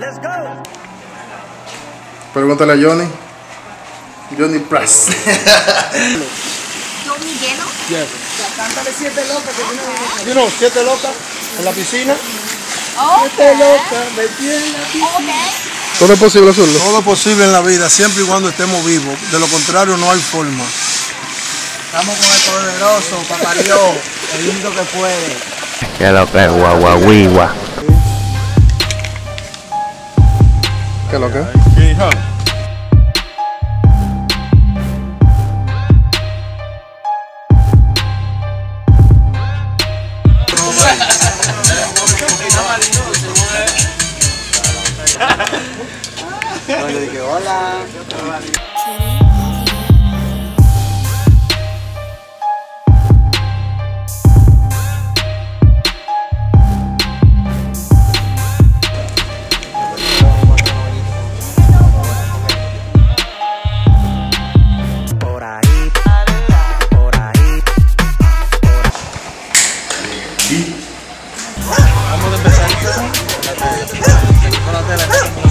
Let's go. Pregúntale a Johnny. Johnny Price. Yo Miguelo. Cántale siete locas que tiene. You know, siete locas en la piscina. Ok. Siete locas, me tiene. Ok. Todo es posible, Zurdo. Todo es posible en la vida, siempre y cuando estemos vivos. De lo contrario, no hay forma. Estamos con el poderoso, papá Dios, el único que puede. Que lo que es guaguaguigua. ¿Qué lo que? Por Vamos a empezar con la tele.